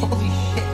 Holy shit.